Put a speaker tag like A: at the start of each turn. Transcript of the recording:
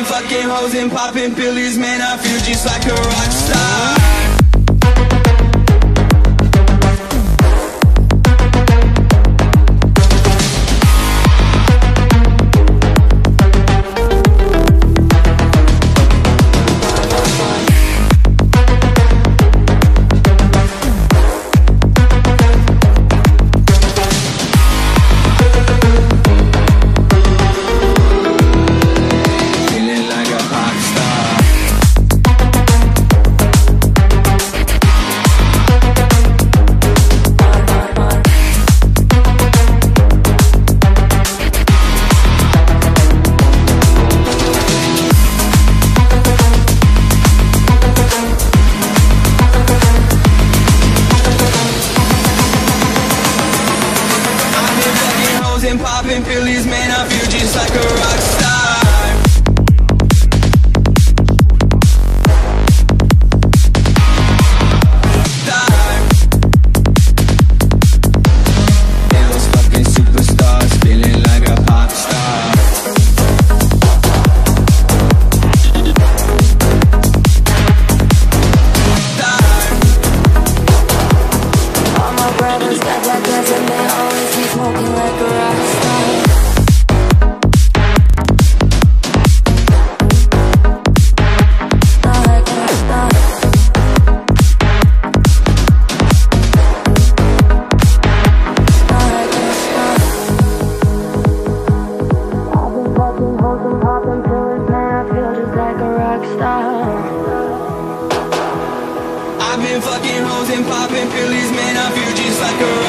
A: fucking hoes and popping pillies, man. I feel just like a rock star. And popping pillies, man, I feel just like a rock.
B: I've been fucking hoes and popping pills, man. I feel just like a